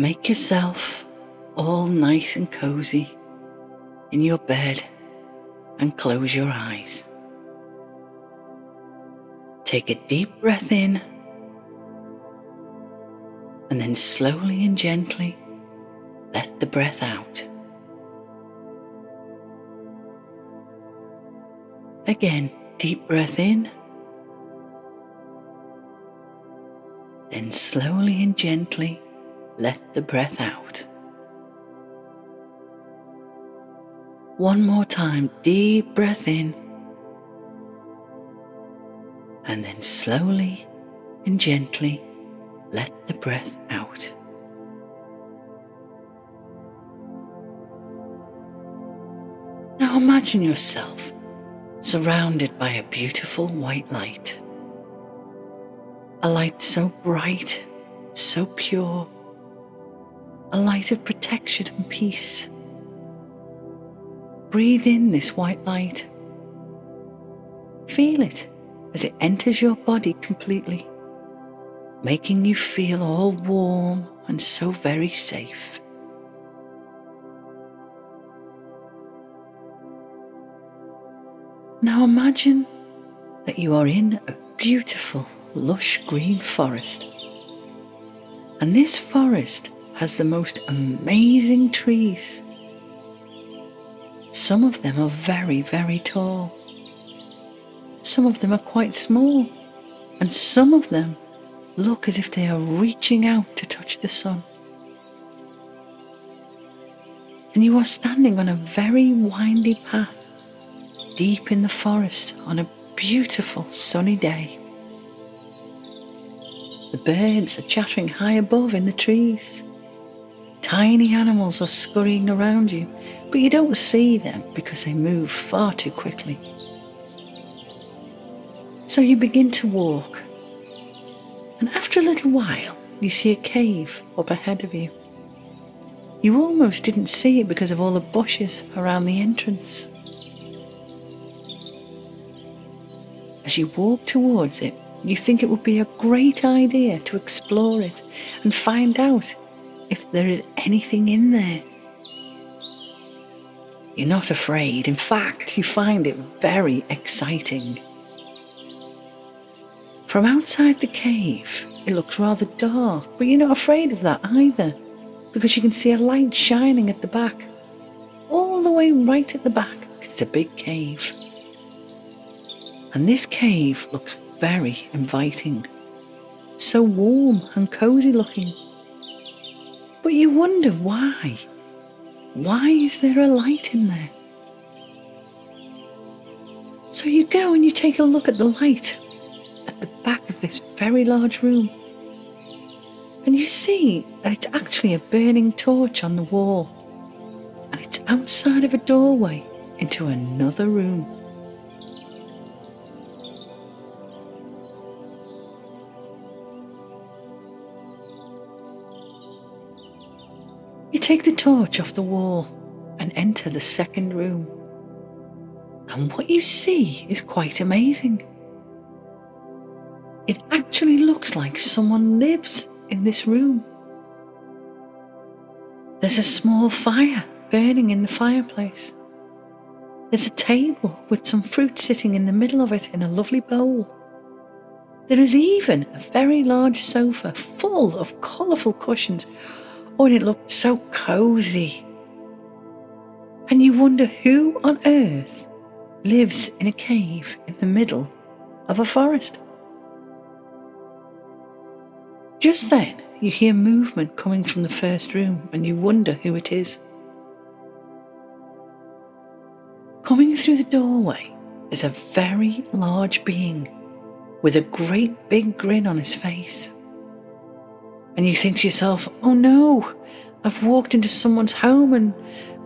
Make yourself all nice and cozy in your bed and close your eyes. Take a deep breath in and then slowly and gently let the breath out. Again, deep breath in. Then slowly and gently let the breath out. One more time, deep breath in. And then slowly and gently let the breath out. Now imagine yourself surrounded by a beautiful white light. A light so bright, so pure, a light of protection and peace. Breathe in this white light. Feel it as it enters your body completely, making you feel all warm and so very safe. Now imagine that you are in a beautiful, lush green forest. And this forest has the most amazing trees. Some of them are very, very tall. Some of them are quite small. And some of them look as if they are reaching out to touch the sun. And you are standing on a very windy path deep in the forest on a beautiful sunny day. The birds are chattering high above in the trees. Tiny animals are scurrying around you, but you don't see them because they move far too quickly. So you begin to walk, and after a little while, you see a cave up ahead of you. You almost didn't see it because of all the bushes around the entrance. As you walk towards it, you think it would be a great idea to explore it and find out if there is anything in there. You're not afraid, in fact, you find it very exciting. From outside the cave, it looks rather dark, but you're not afraid of that either, because you can see a light shining at the back, all the way right at the back. It's a big cave. And this cave looks very inviting, so warm and cozy looking. But you wonder why. Why is there a light in there? So you go and you take a look at the light at the back of this very large room. And you see that it's actually a burning torch on the wall. And it's outside of a doorway into another room. Take the torch off the wall and enter the second room. And what you see is quite amazing. It actually looks like someone lives in this room. There's a small fire burning in the fireplace. There's a table with some fruit sitting in the middle of it in a lovely bowl. There is even a very large sofa full of colourful cushions Oh, and it looked so cozy. And you wonder who on earth lives in a cave in the middle of a forest. Just then, you hear movement coming from the first room and you wonder who it is. Coming through the doorway is a very large being with a great big grin on his face. And you think to yourself, oh no, I've walked into someone's home and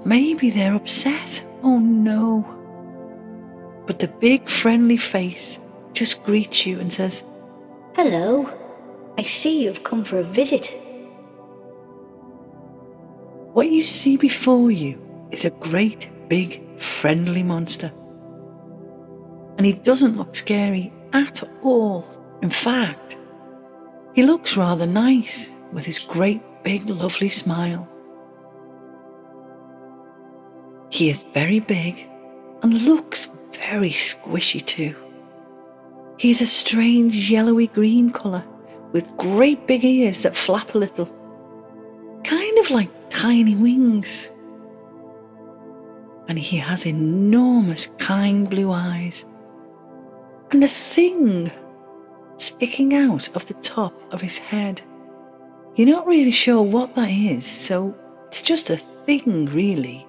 maybe they're upset. Oh no. But the big friendly face just greets you and says, Hello, I see you've come for a visit. What you see before you is a great big friendly monster. And he doesn't look scary at all. In fact, he looks rather nice with his great big, lovely smile. He is very big and looks very squishy too. He is a strange yellowy green colour with great big ears that flap a little, kind of like tiny wings. And he has enormous, kind blue eyes and a thing sticking out of the top of his head. You're not really sure what that is, so it's just a thing, really.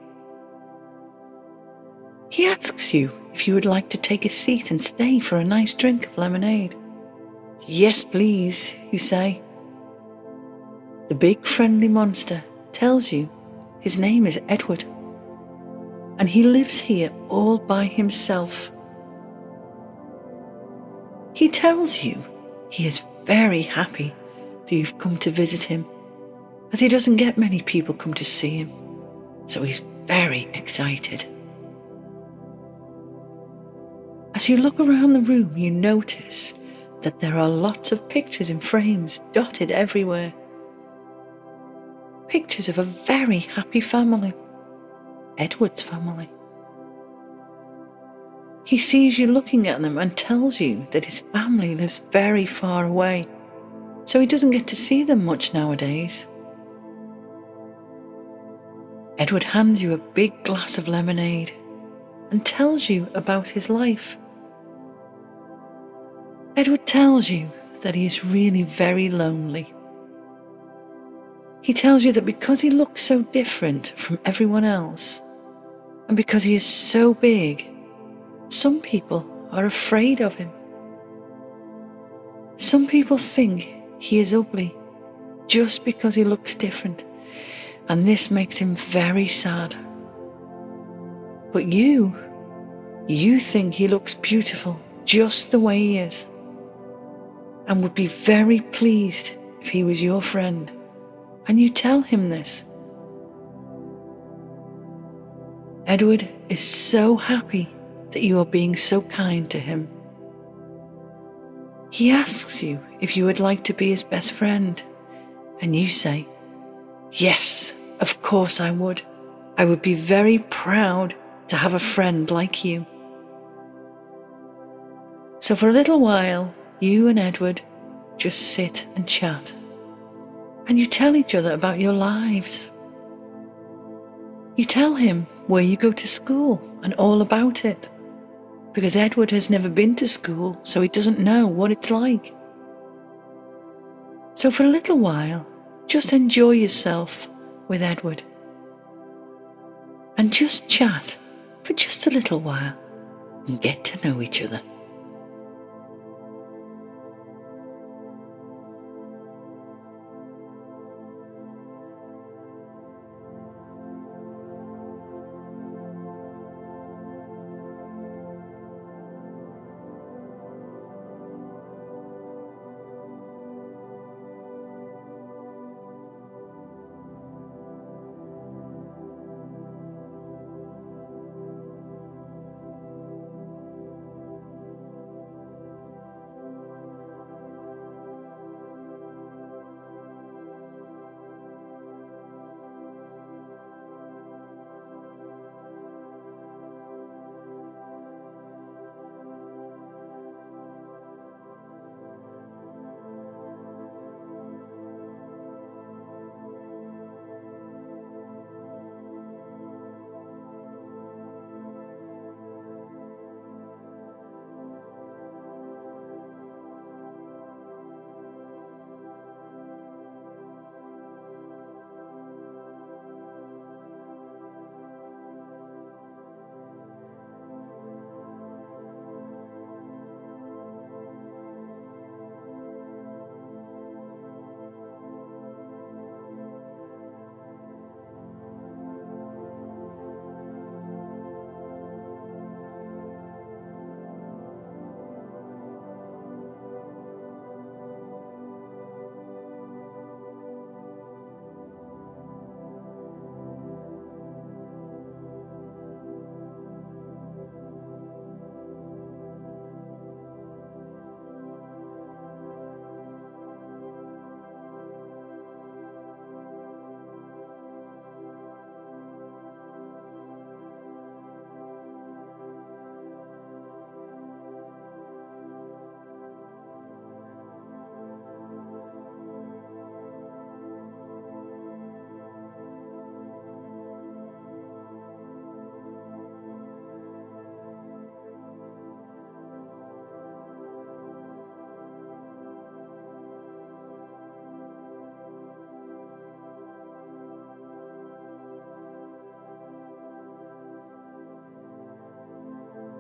He asks you if you would like to take a seat and stay for a nice drink of lemonade. Yes, please, you say. The big friendly monster tells you his name is Edward, and he lives here all by himself. He tells you he is very happy that you've come to visit him, as he doesn't get many people come to see him, so he's very excited. As you look around the room, you notice that there are lots of pictures in frames dotted everywhere. Pictures of a very happy family, Edward's family. He sees you looking at them and tells you that his family lives very far away, so he doesn't get to see them much nowadays. Edward hands you a big glass of lemonade and tells you about his life. Edward tells you that he is really very lonely. He tells you that because he looks so different from everyone else, and because he is so big, some people are afraid of him. Some people think he is ugly just because he looks different, and this makes him very sad. But you, you think he looks beautiful just the way he is and would be very pleased if he was your friend, and you tell him this. Edward is so happy that you are being so kind to him. He asks you if you would like to be his best friend, and you say, Yes, of course I would. I would be very proud to have a friend like you. So for a little while, you and Edward just sit and chat. And you tell each other about your lives. You tell him where you go to school and all about it. Because Edward has never been to school, so he doesn't know what it's like. So for a little while, just enjoy yourself with Edward. And just chat for just a little while and get to know each other.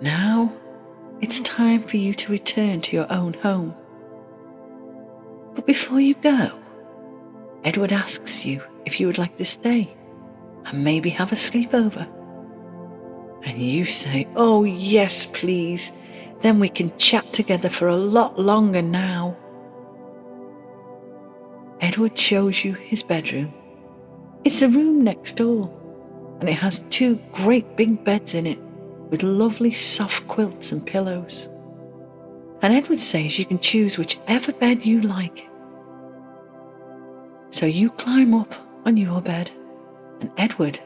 Now it's time for you to return to your own home. But before you go, Edward asks you if you would like to stay and maybe have a sleepover. And you say, Oh, yes, please. Then we can chat together for a lot longer now. Edward shows you his bedroom. It's the room next door, and it has two great big beds in it with lovely soft quilts and pillows. And Edward says you can choose whichever bed you like. So you climb up on your bed, and Edward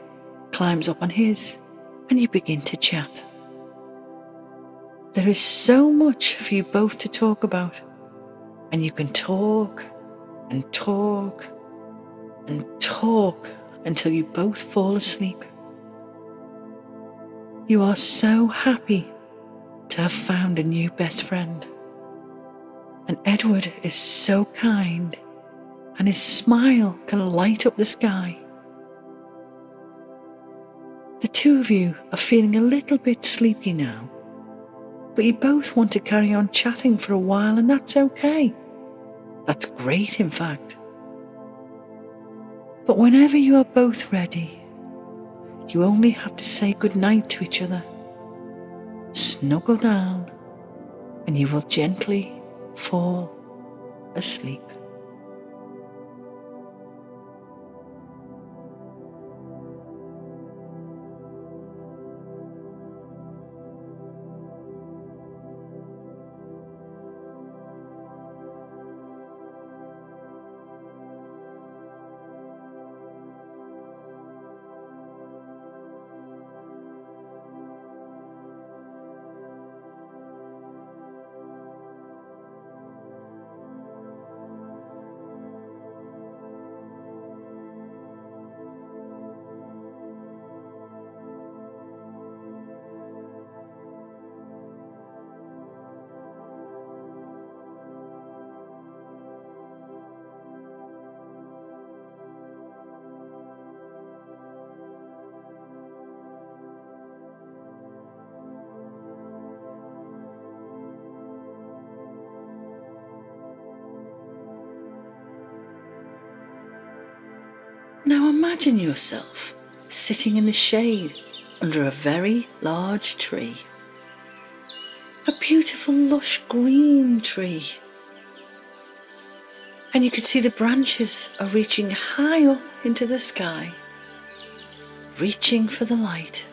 climbs up on his, and you begin to chat. There is so much for you both to talk about, and you can talk and talk and talk until you both fall asleep. You are so happy to have found a new best friend. And Edward is so kind, and his smile can light up the sky. The two of you are feeling a little bit sleepy now, but you both want to carry on chatting for a while, and that's okay. That's great, in fact. But whenever you are both ready, you only have to say goodnight to each other. Snuggle down, and you will gently fall asleep. Now imagine yourself sitting in the shade under a very large tree. A beautiful, lush green tree. And you can see the branches are reaching high up into the sky, reaching for the light,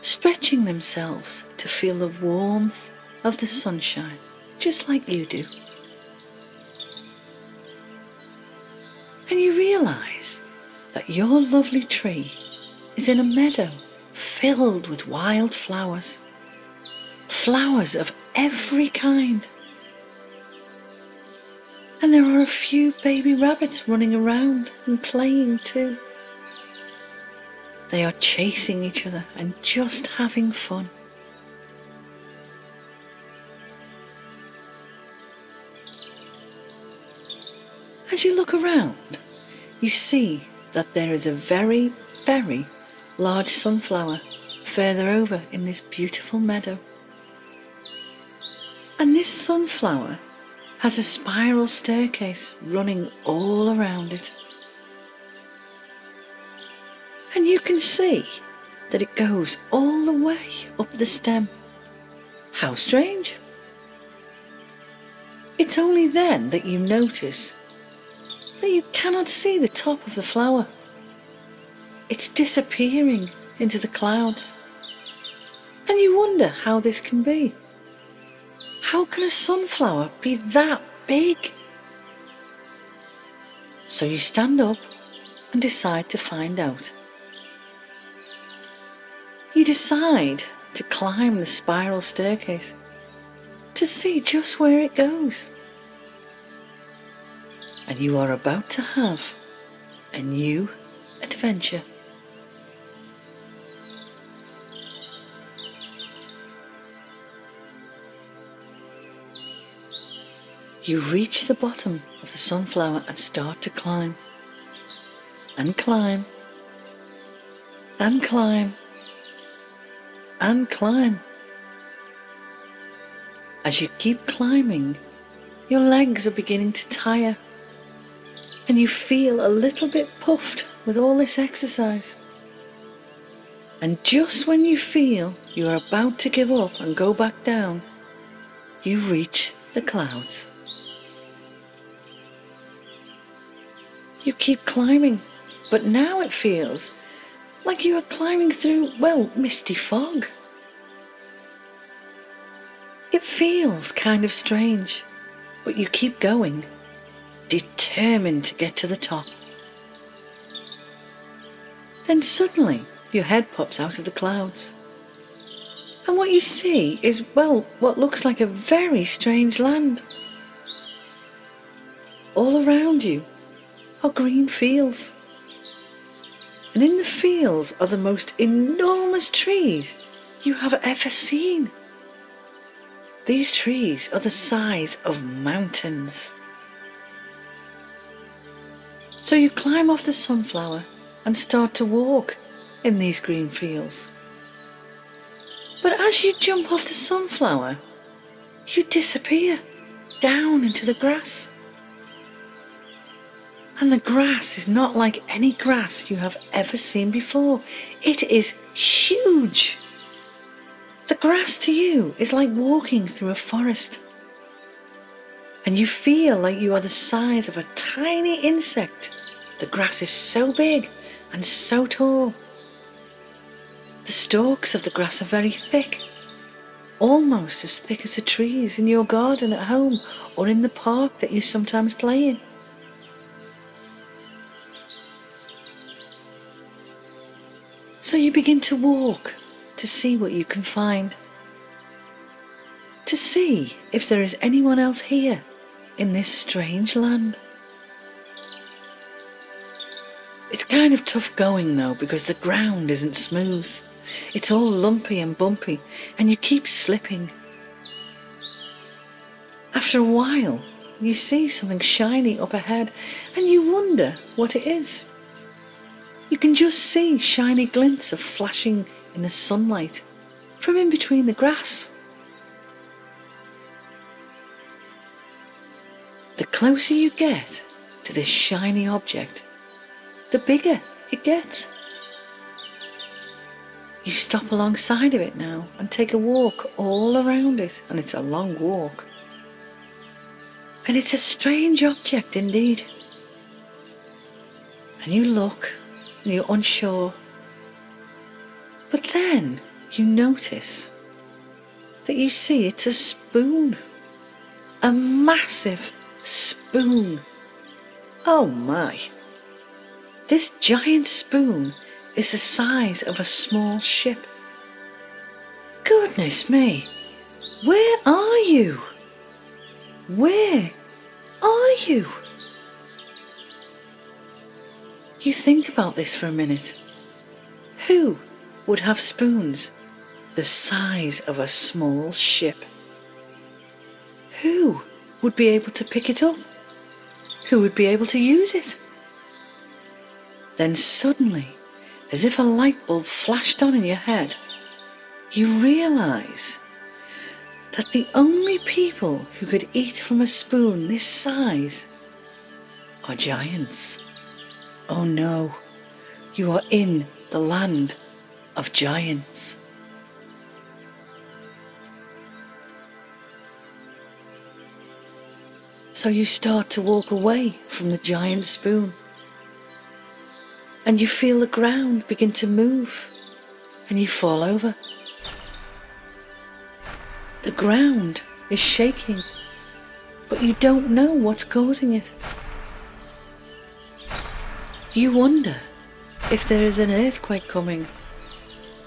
stretching themselves to feel the warmth of the sunshine, just like you do. That your lovely tree is in a meadow filled with wild flowers. Flowers of every kind. And there are a few baby rabbits running around and playing too. They are chasing each other and just having fun. As you look around, you see that there is a very, very large sunflower further over in this beautiful meadow. And this sunflower has a spiral staircase running all around it. And you can see that it goes all the way up the stem. How strange! It's only then that you notice that you cannot see the top of the flower. It's disappearing into the clouds. And you wonder how this can be. How can a sunflower be that big? So you stand up and decide to find out. You decide to climb the spiral staircase to see just where it goes and you are about to have a new adventure. You reach the bottom of the sunflower and start to climb. And climb. And climb. and climb. As you keep climbing, your legs are beginning to tire and you feel a little bit puffed with all this exercise. And just when you feel you are about to give up and go back down, you reach the clouds. You keep climbing, but now it feels like you are climbing through, well, misty fog. It feels kind of strange, but you keep going, determined to get to the top. Then suddenly, your head pops out of the clouds. And what you see is, well, what looks like a very strange land. All around you are green fields. And in the fields are the most enormous trees you have ever seen. These trees are the size of mountains. So you climb off the sunflower and start to walk in these green fields. But as you jump off the sunflower, you disappear down into the grass. And the grass is not like any grass you have ever seen before. It is huge. The grass to you is like walking through a forest. And you feel like you are the size of a tiny insect. The grass is so big and so tall. The stalks of the grass are very thick, almost as thick as the trees in your garden at home or in the park that you sometimes play in. So you begin to walk to see what you can find. To see if there is anyone else here in this strange land. It's kind of tough going though because the ground isn't smooth. It's all lumpy and bumpy and you keep slipping. After a while, you see something shiny up ahead and you wonder what it is. You can just see shiny glints of flashing in the sunlight from in between the grass. The closer you get to this shiny object, the bigger it gets. You stop alongside of it now and take a walk all around it, and it's a long walk. And it's a strange object indeed. And you look and you're unsure. But then you notice that you see it's a spoon. A massive spoon. Oh my. This giant spoon is the size of a small ship. Goodness me, where are you? Where are you? You think about this for a minute. Who would have spoons the size of a small ship? Who would be able to pick it up? Who would be able to use it? Then suddenly, as if a light bulb flashed on in your head, you realize that the only people who could eat from a spoon this size are giants. Oh no, you are in the land of giants. So you start to walk away from the giant spoon and you feel the ground begin to move and you fall over. The ground is shaking, but you don't know what's causing it. You wonder if there is an earthquake coming.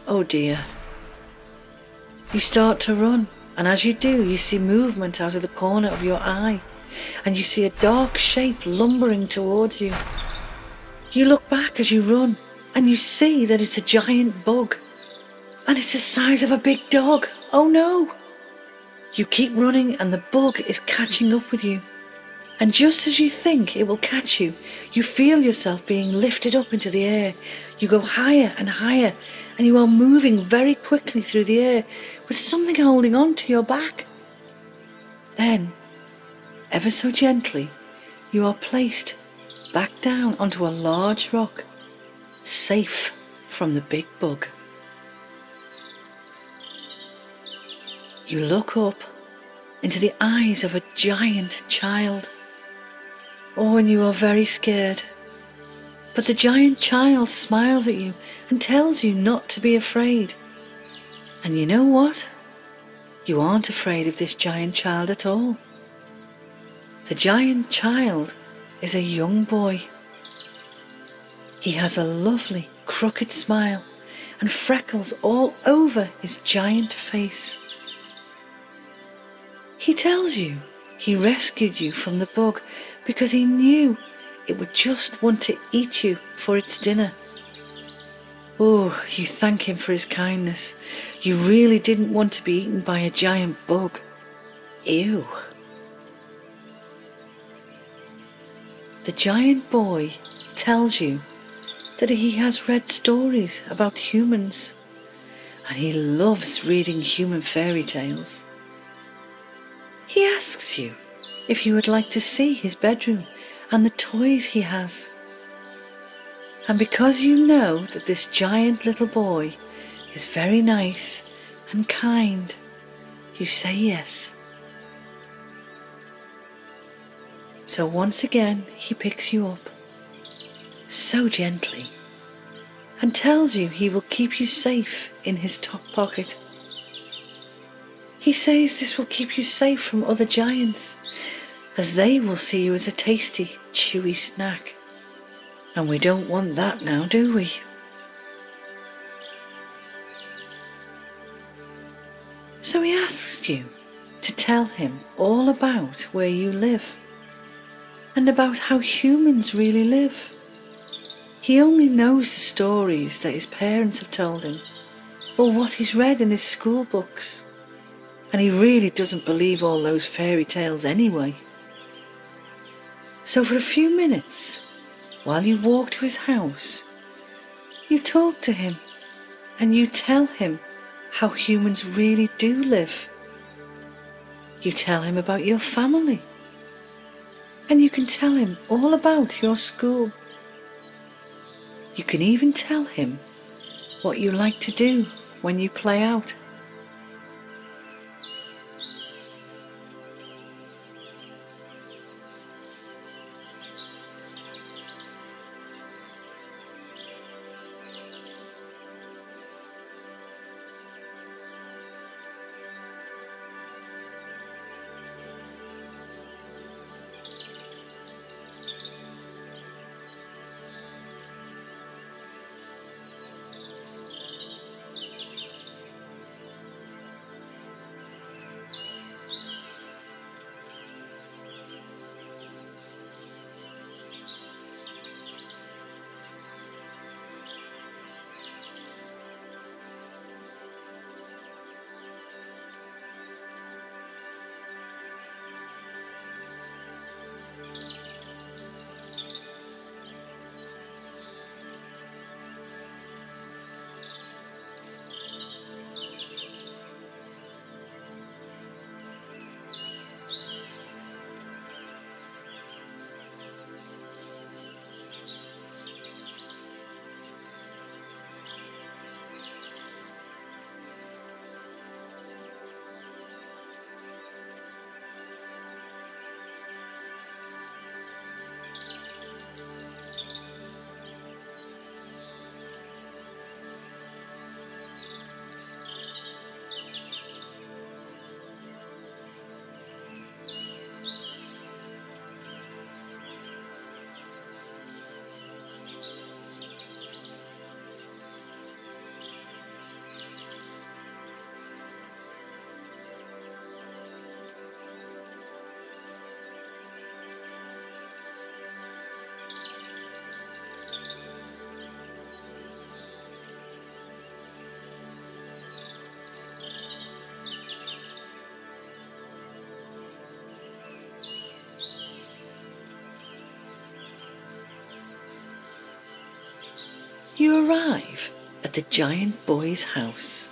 Oh dear. You start to run, and as you do, you see movement out of the corner of your eye, and you see a dark shape lumbering towards you. You look back as you run and you see that it's a giant bug. And it's the size of a big dog. Oh no! You keep running and the bug is catching up with you. And just as you think it will catch you, you feel yourself being lifted up into the air. You go higher and higher, and you are moving very quickly through the air with something holding on to your back. Then, ever so gently, you are placed back down onto a large rock, safe from the big bug. You look up into the eyes of a giant child. Oh, and you are very scared. But the giant child smiles at you and tells you not to be afraid. And you know what? You aren't afraid of this giant child at all. The giant child is a young boy. He has a lovely crooked smile and freckles all over his giant face. He tells you he rescued you from the bug because he knew it would just want to eat you for its dinner. Oh, you thank him for his kindness. You really didn't want to be eaten by a giant bug. Ew. The giant boy tells you that he has read stories about humans and he loves reading human fairy tales. He asks you if you would like to see his bedroom and the toys he has. And because you know that this giant little boy is very nice and kind, you say yes. So once again, he picks you up, so gently, and tells you he will keep you safe in his top pocket. He says this will keep you safe from other giants, as they will see you as a tasty, chewy snack. And we don't want that now, do we? So he asks you to tell him all about where you live and about how humans really live. He only knows the stories that his parents have told him or what he's read in his school books. And he really doesn't believe all those fairy tales anyway. So for a few minutes, while you walk to his house, you talk to him and you tell him how humans really do live. You tell him about your family and you can tell him all about your school. You can even tell him what you like to do when you play out. Arrive at the giant boy's house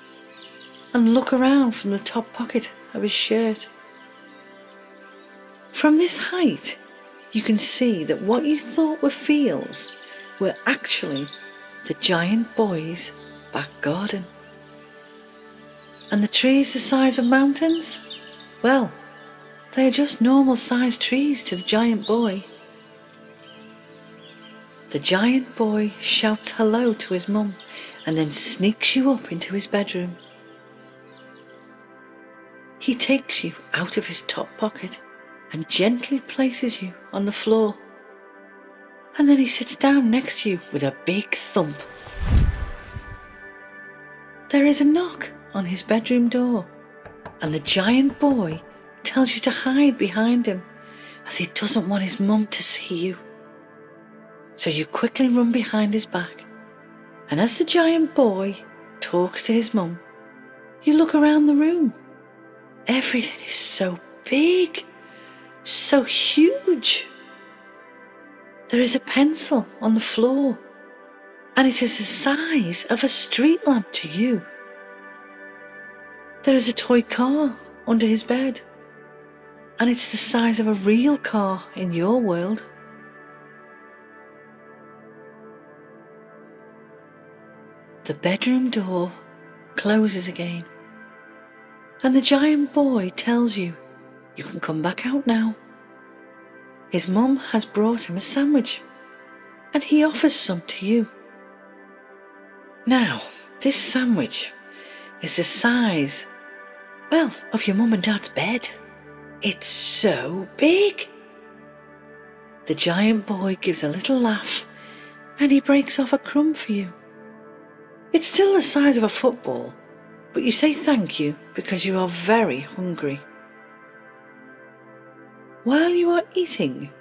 and look around from the top pocket of his shirt. From this height, you can see that what you thought were fields were actually the giant boy's back garden. And the trees the size of mountains? Well, they are just normal sized trees to the giant boy. The giant boy shouts hello to his mum and then sneaks you up into his bedroom. He takes you out of his top pocket and gently places you on the floor. And then he sits down next to you with a big thump. There is a knock on his bedroom door, and the giant boy tells you to hide behind him as he doesn't want his mum to see you. So you quickly run behind his back, and as the giant boy talks to his mum, you look around the room. Everything is so big, so huge. There is a pencil on the floor, and it is the size of a street lamp to you. There is a toy car under his bed, and it's the size of a real car in your world. The bedroom door closes again, and the giant boy tells you you can come back out now. His mum has brought him a sandwich, and he offers some to you. Now, this sandwich is the size, well, of your mum and dad's bed. It's so big. The giant boy gives a little laugh and he breaks off a crumb for you. It's still the size of a football, but you say thank you because you are very hungry. While you are eating,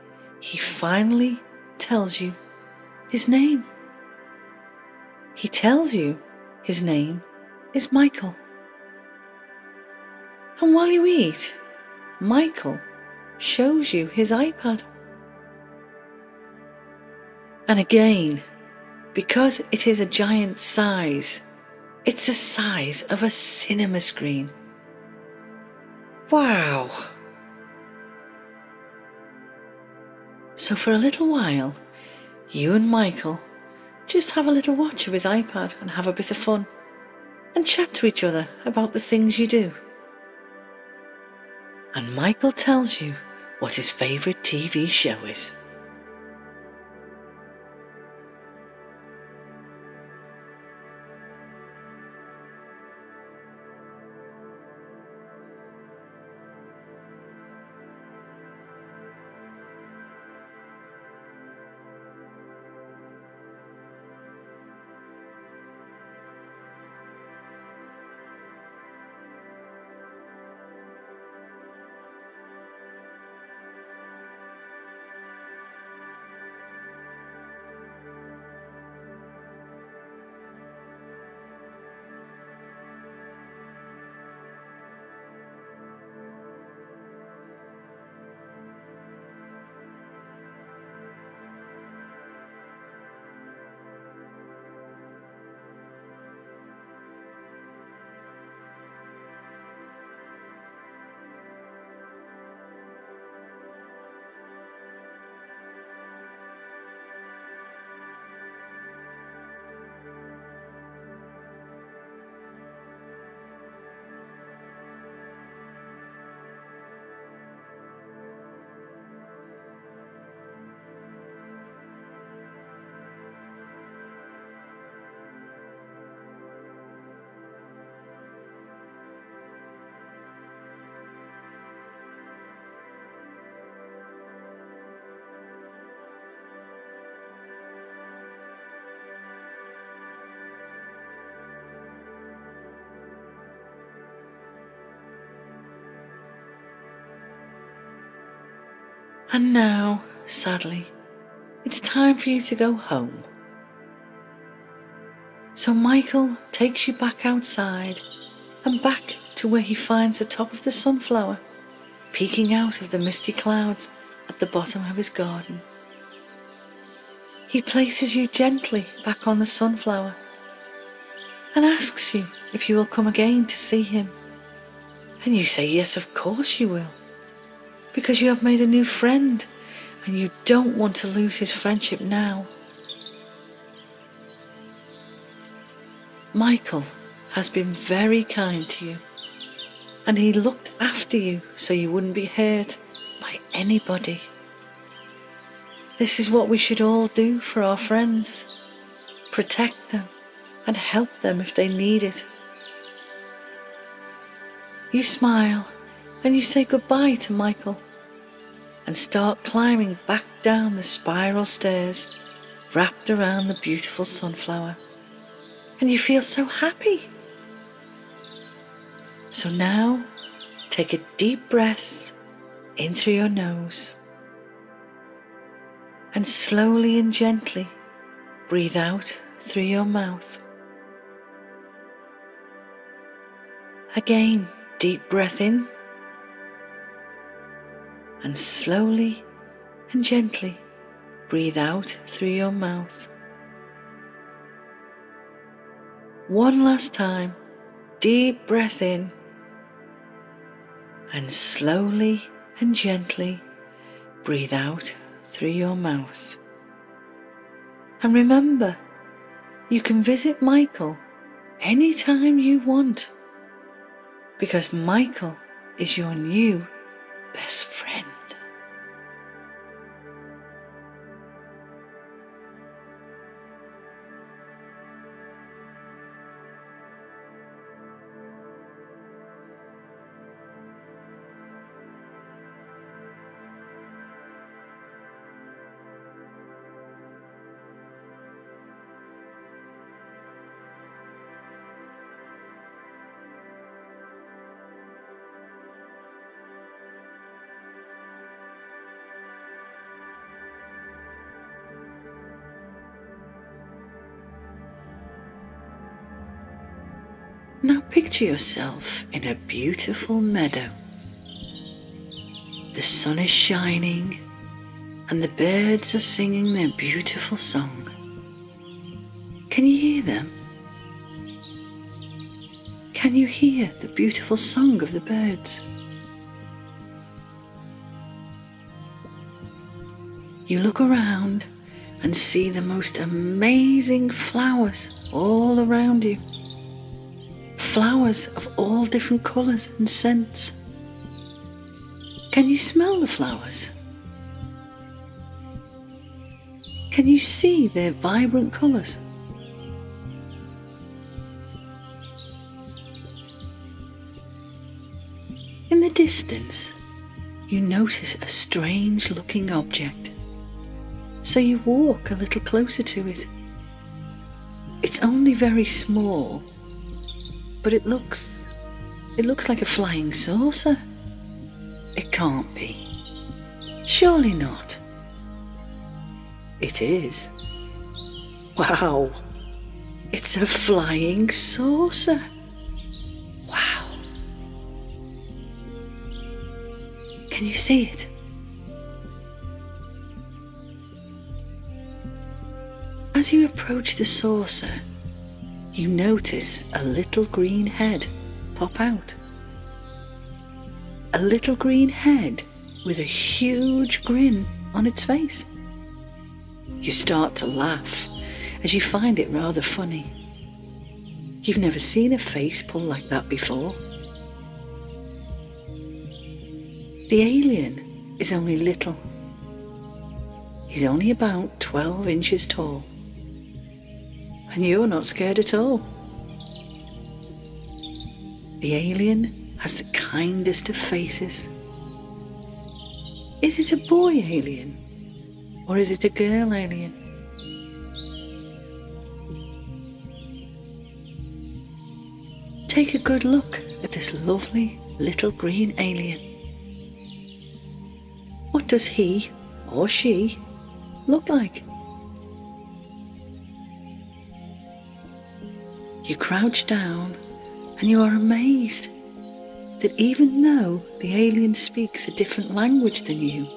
he finally tells you his name. He tells you his name is Michael. And while you eat, Michael shows you his iPad. And again, because it is a giant size, it's the size of a cinema screen. Wow! So for a little while, you and Michael just have a little watch of his iPad and have a bit of fun and chat to each other about the things you do. And Michael tells you what his favourite TV show is. And now, sadly, it's time for you to go home. So Michael takes you back outside and back to where he finds the top of the sunflower peeking out of the misty clouds at the bottom of his garden. he places you gently back on the sunflower and asks you if you will come again to see him. And you say, Yes, of course you will, because you have made a new friend and you don't want to lose his friendship now. Michael has been very kind to you and he looked after you so you wouldn't be hurt by anybody. This is what we should all do for our friends protect them and help them if they need it. You smile and you say goodbye to Michael and start climbing back down the spiral stairs wrapped around the beautiful sunflower. And you feel so happy. So now take a deep breath in through your nose and slowly and gently breathe out through your mouth. Again, deep breath in and slowly and gently breathe out through your mouth. One last time, deep breath in and slowly and gently breathe out through your mouth. And remember, you can visit Michael anytime you want because Michael is your new best friend. Picture yourself in a beautiful meadow. The sun is shining and the birds are singing their beautiful song. Can you hear them? Can you hear the beautiful song of the birds? You look around and see the most amazing flowers all around you flowers of all different colours and scents. Can you smell the flowers? Can you see their vibrant colours? In the distance, you notice a strange looking object. So you walk a little closer to it. It's only very small but it looks. It looks like a flying saucer. It can't be. Surely not. It is. Wow. It's a flying saucer. Wow. Can you see it? As you approach the saucer, you notice a little green head pop out. A little green head with a huge grin on its face. You start to laugh as you find it rather funny. You've never seen a face pull like that before. The alien is only little. He's only about 12 inches tall and you're not scared at all. The alien has the kindest of faces. Is it a boy alien? Or is it a girl alien? Take a good look at this lovely little green alien. What does he or she look like? You crouch down and you are amazed that even though the alien speaks a different language than you,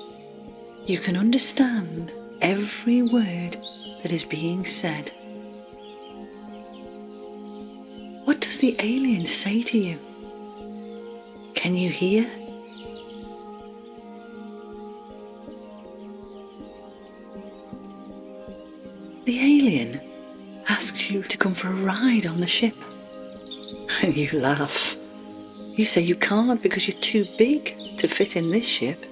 you can understand every word that is being said. What does the alien say to you? Can you hear? The alien asks you to come for a ride on the ship. And you laugh. You say you can't because you're too big to fit in this ship.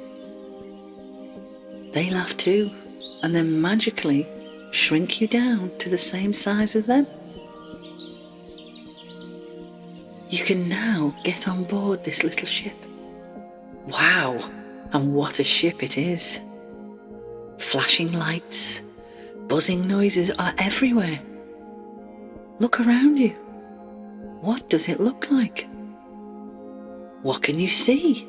They laugh too, and then magically shrink you down to the same size as them. You can now get on board this little ship. Wow, and what a ship it is! Flashing lights, buzzing noises are everywhere. Look around you. What does it look like? What can you see?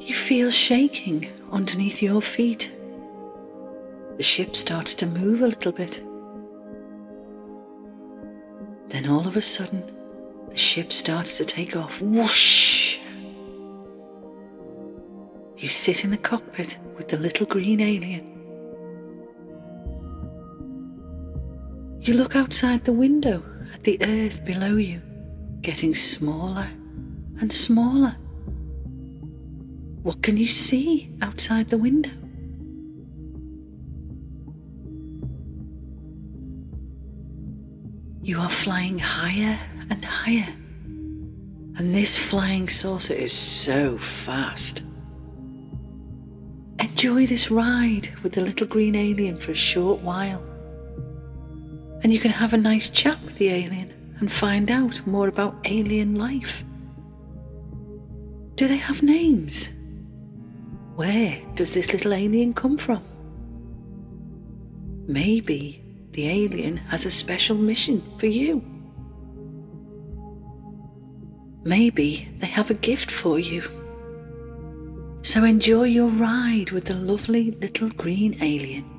You feel shaking underneath your feet. The ship starts to move a little bit. Then all of a sudden, the ship starts to take off. Whoosh! You sit in the cockpit with the little green alien. You look outside the window at the earth below you, getting smaller and smaller. What can you see outside the window? You are flying higher and higher. And this flying saucer is so fast. Enjoy this ride with the little green alien for a short while. And you can have a nice chat with the alien and find out more about alien life. Do they have names? Where does this little alien come from? Maybe the alien has a special mission for you. Maybe they have a gift for you. So enjoy your ride with the lovely little green alien.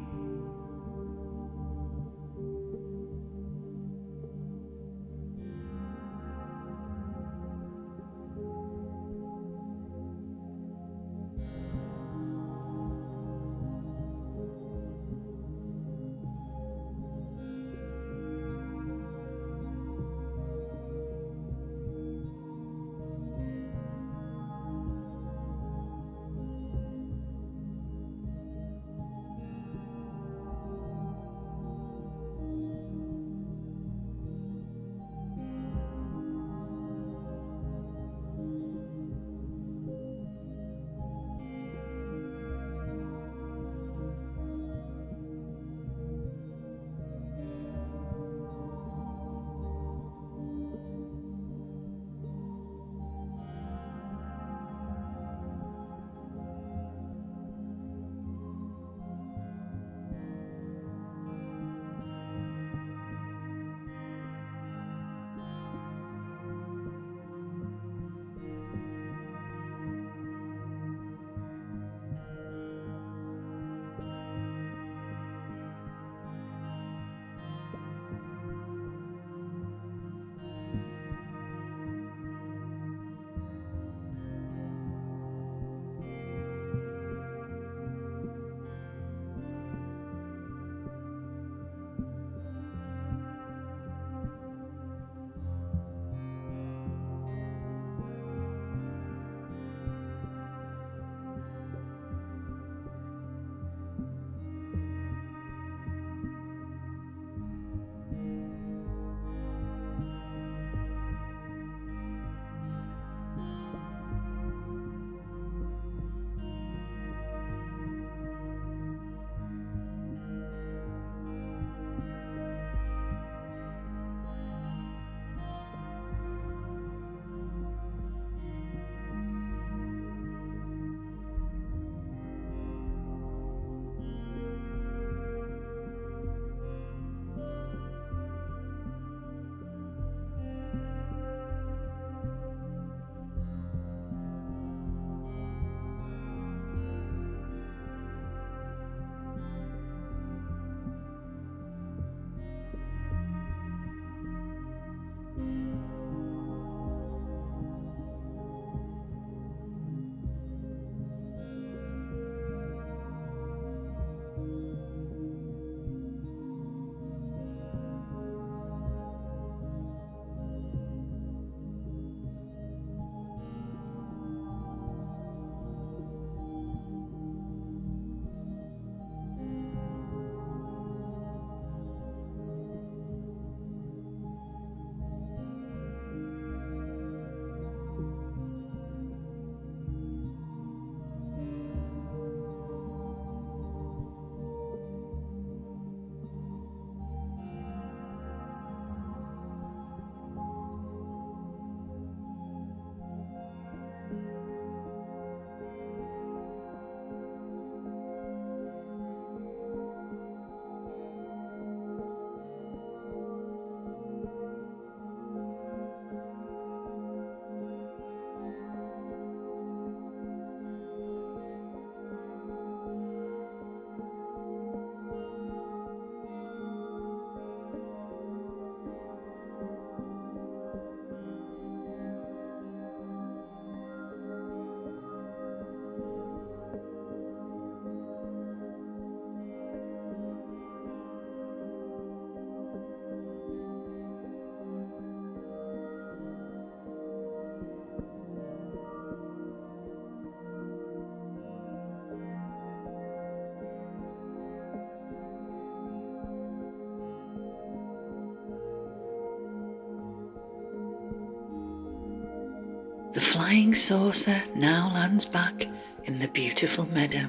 The flying saucer now lands back in the beautiful meadow.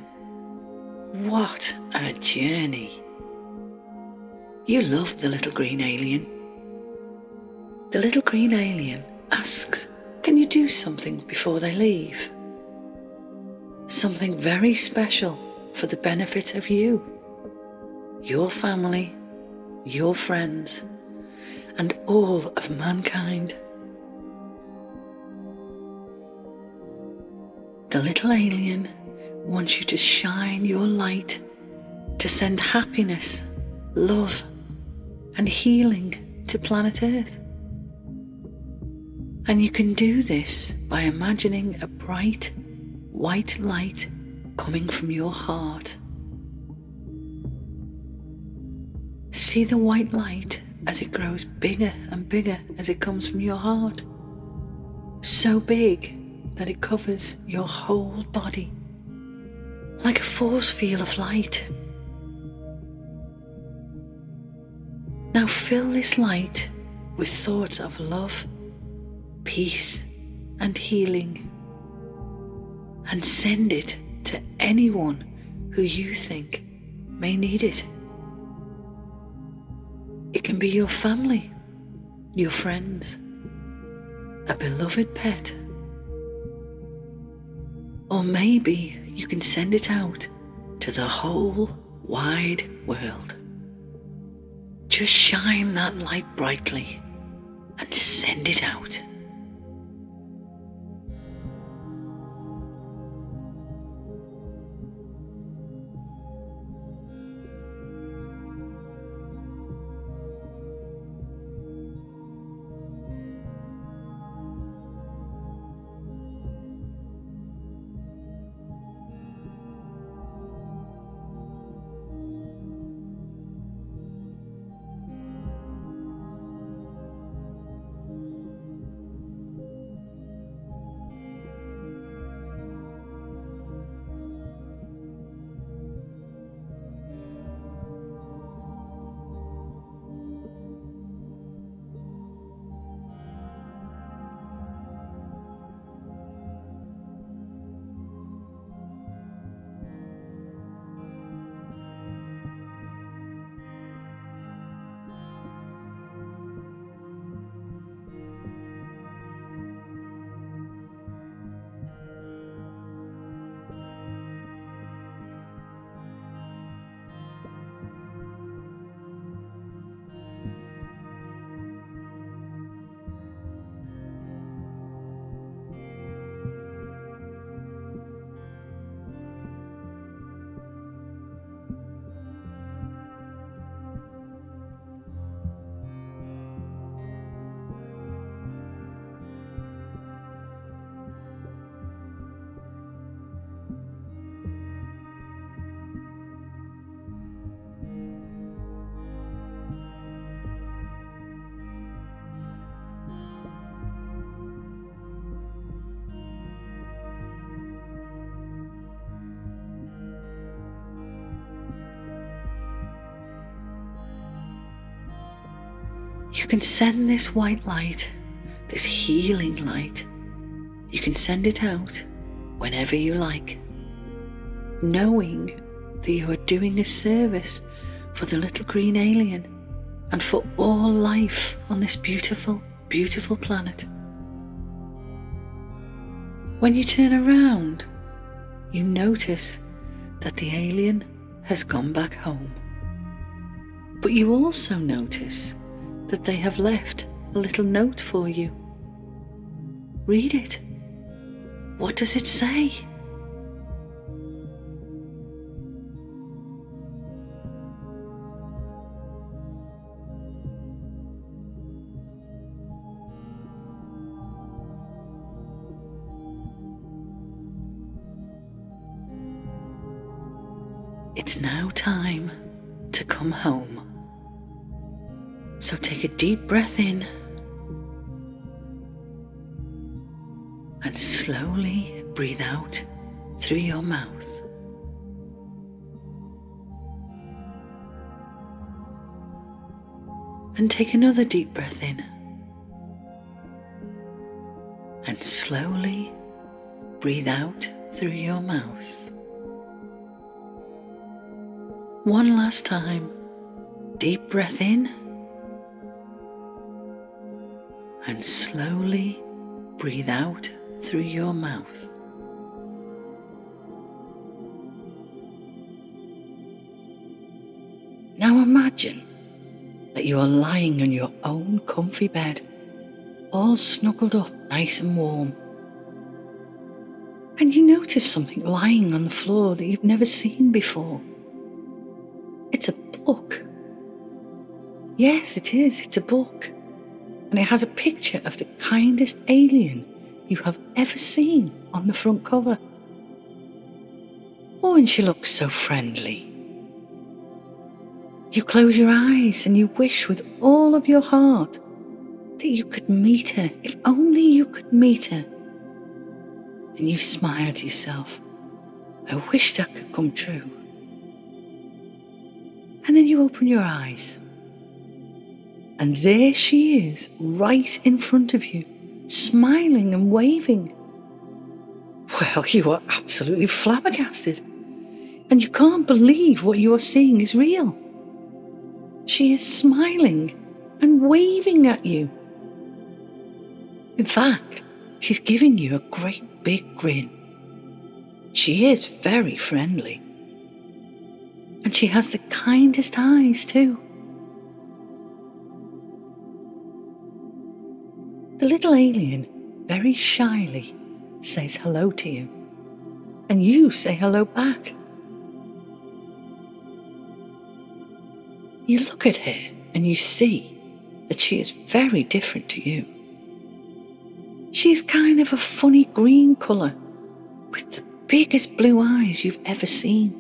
What a journey! You love the little green alien. The little green alien asks, Can you do something before they leave? Something very special for the benefit of you, your family, your friends, and all of mankind. The little alien wants you to shine your light to send happiness, love, and healing to planet Earth. And you can do this by imagining a bright white light coming from your heart. See the white light as it grows bigger and bigger as it comes from your heart. So big that it covers your whole body, like a force field of light. Now fill this light with thoughts of love, peace, and healing, and send it to anyone who you think may need it. It can be your family, your friends, a beloved pet, or maybe you can send it out to the whole wide world. Just shine that light brightly and send it out. You can send this white light, this healing light, you can send it out whenever you like, knowing that you are doing a service for the little green alien and for all life on this beautiful, beautiful planet. When you turn around, you notice that the alien has gone back home. But you also notice that they have left a little note for you. Read it. What does it say? It's now time to come home. So take a deep breath in and slowly breathe out through your mouth. And take another deep breath in and slowly breathe out through your mouth. One last time, deep breath in and slowly breathe out through your mouth. Now imagine that you are lying on your own comfy bed, all snuggled up nice and warm. And you notice something lying on the floor that you've never seen before. It's a book. Yes, it is. It's a book. And it has a picture of the kindest alien you have ever seen on the front cover. Oh, and she looks so friendly. You close your eyes and you wish with all of your heart that you could meet her, if only you could meet her. And you smile to yourself, I wish that could come true. And then you open your eyes. And there she is, right in front of you, smiling and waving. Well, you are absolutely flabbergasted. And you can't believe what you are seeing is real. She is smiling and waving at you. In fact, she's giving you a great big grin. She is very friendly. And she has the kindest eyes, too. The little alien very shyly says hello to you, and you say hello back. You look at her and you see that she is very different to you. She's kind of a funny green colour with the biggest blue eyes you've ever seen.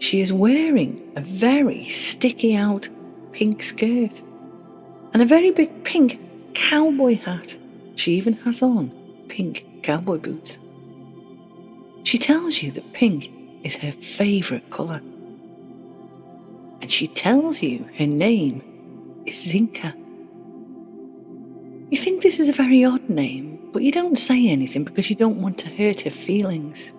She is wearing a very sticky out pink skirt and a very big pink cowboy hat. She even has on pink cowboy boots. She tells you that pink is her favourite colour and she tells you her name is Zinka. You think this is a very odd name, but you don't say anything because you don't want to hurt her feelings.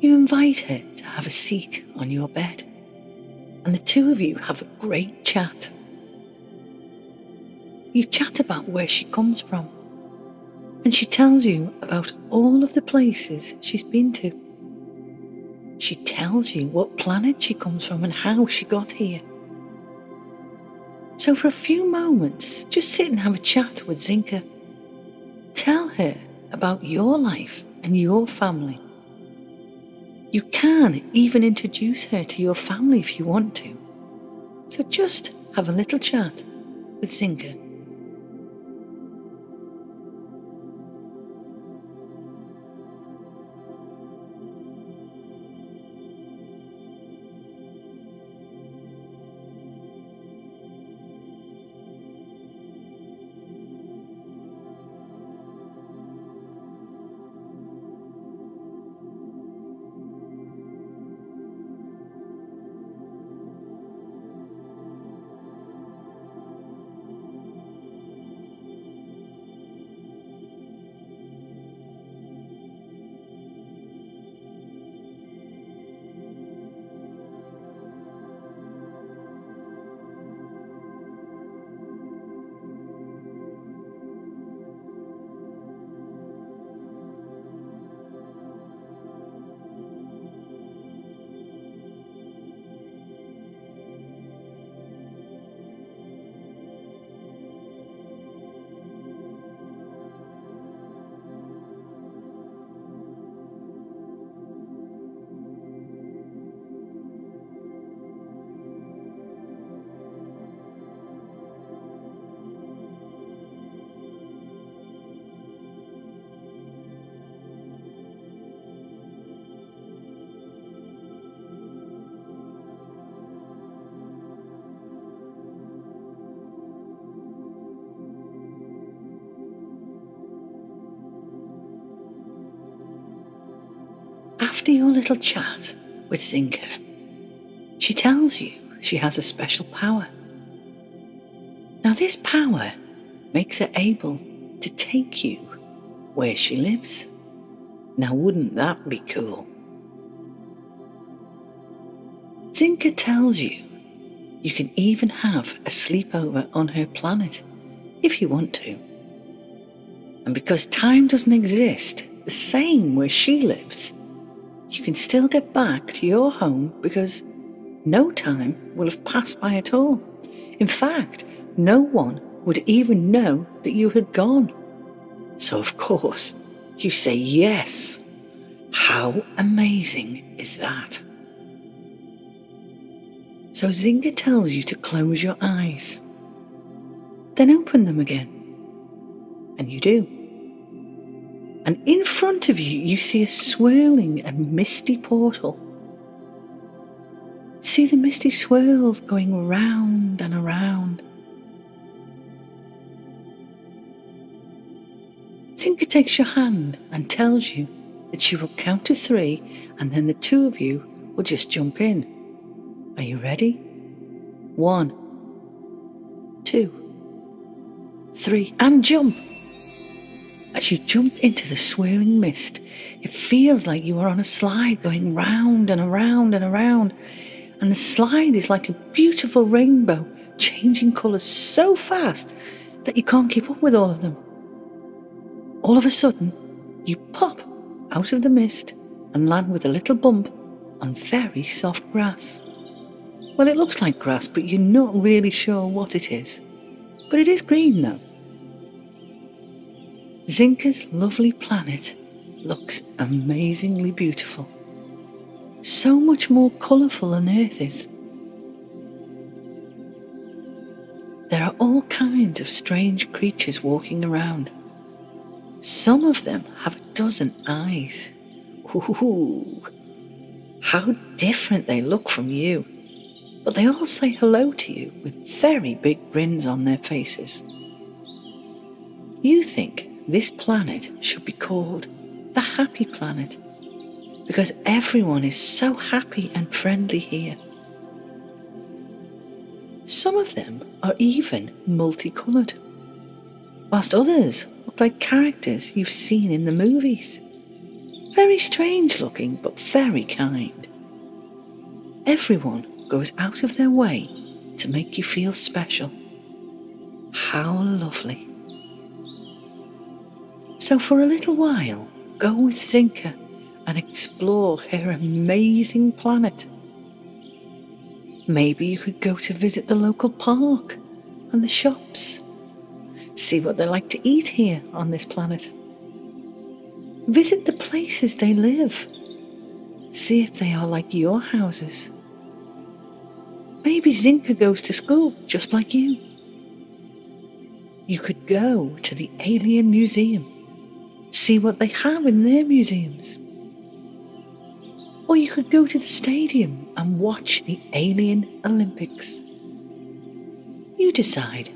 You invite her to have a seat on your bed, and the two of you have a great chat. You chat about where she comes from, and she tells you about all of the places she's been to. She tells you what planet she comes from and how she got here. So, for a few moments, just sit and have a chat with Zinka. Tell her about your life and your family. You can even introduce her to your family if you want to. So, just have a little chat with Zinka. After your little chat with Zinka, she tells you she has a special power. Now, this power makes her able to take you where she lives. Now, wouldn't that be cool? Zinka tells you you can even have a sleepover on her planet if you want to. And because time doesn't exist the same where she lives, you can still get back to your home because no time will have passed by at all. In fact, no one would even know that you had gone. So, of course, you say yes. How amazing is that? So Zinka tells you to close your eyes. Then open them again. And you do. And in front of you, you see a swirling and misty portal. See the misty swirls going round and around. Zinka takes your hand and tells you that she will count to three, and then the two of you will just jump in. Are you ready? One, two, three, and jump! As you jump into the swirling mist, it feels like you are on a slide going round and around and around, and the slide is like a beautiful rainbow, changing colours so fast that you can't keep up with all of them. All of a sudden, you pop out of the mist and land with a little bump on very soft grass. Well, it looks like grass, but you're not really sure what it is. But it is green, though. Zinka's lovely planet looks amazingly beautiful. So much more colourful than Earth is. There are all kinds of strange creatures walking around. Some of them have a dozen eyes. Ooh, how different they look from you but they all say hello to you with very big grins on their faces. You think this planet should be called the Happy Planet because everyone is so happy and friendly here. Some of them are even multicoloured, whilst others look like characters you've seen in the movies. Very strange looking, but very kind. Everyone goes out of their way to make you feel special. How lovely. So, for a little while, go with Zinka and explore her amazing planet. Maybe you could go to visit the local park and the shops. See what they like to eat here on this planet. Visit the places they live. See if they are like your houses. Maybe Zinka goes to school just like you. You could go to the Alien Museum, see what they have in their museums. Or you could go to the stadium and watch the Alien Olympics. You decide.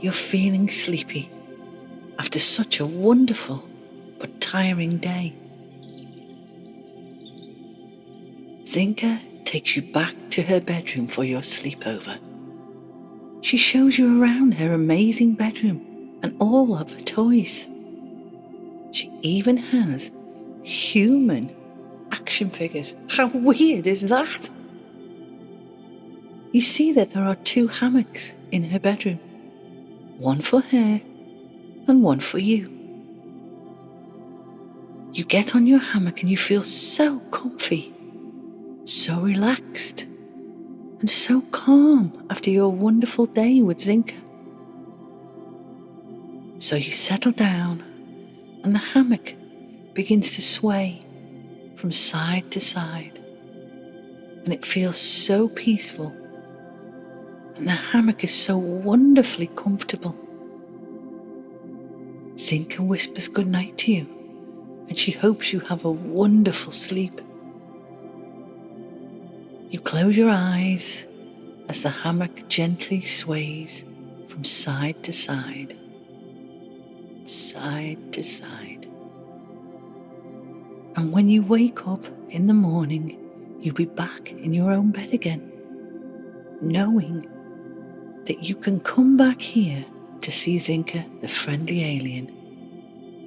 You're feeling sleepy after such a wonderful but tiring day. Zinka takes you back to her bedroom for your sleepover. She shows you around her amazing bedroom and all of her toys. She even has human action figures. How weird is that? You see that there are two hammocks in her bedroom one for her and one for you. You get on your hammock and you feel so comfy, so relaxed, and so calm after your wonderful day with Zinka. So you settle down and the hammock begins to sway from side to side, and it feels so peaceful, and the hammock is so wonderfully comfortable. Zinka whispers good night to you, and she hopes you have a wonderful sleep. You close your eyes as the hammock gently sways from side to side, side to side. And when you wake up in the morning, you'll be back in your own bed again, knowing that you can come back here to see Zinka, the friendly alien,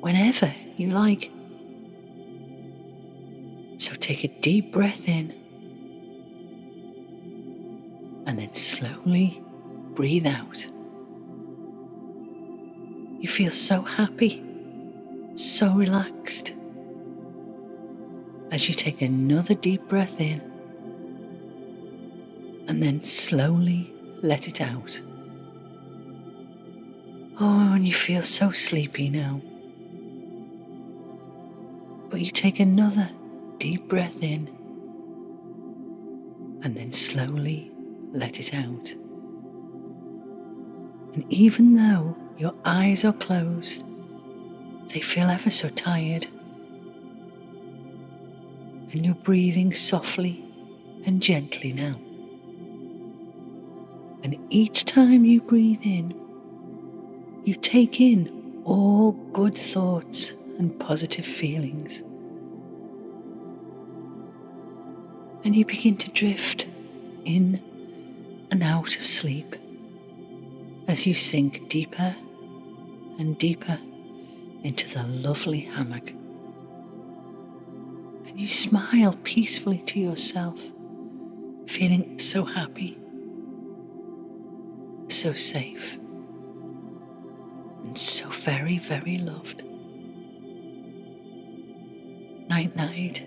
whenever you like. So take a deep breath in and then slowly breathe out. You feel so happy, so relaxed as you take another deep breath in and then slowly let it out. Oh, and you feel so sleepy now. But you take another deep breath in and then slowly let it out. And even though your eyes are closed, they feel ever so tired and you're breathing softly and gently now. And each time you breathe in, you take in all good thoughts and positive feelings. And you begin to drift in and out of sleep as you sink deeper and deeper into the lovely hammock and you smile peacefully to yourself, feeling so happy, so safe, and so very, very loved. Night, night.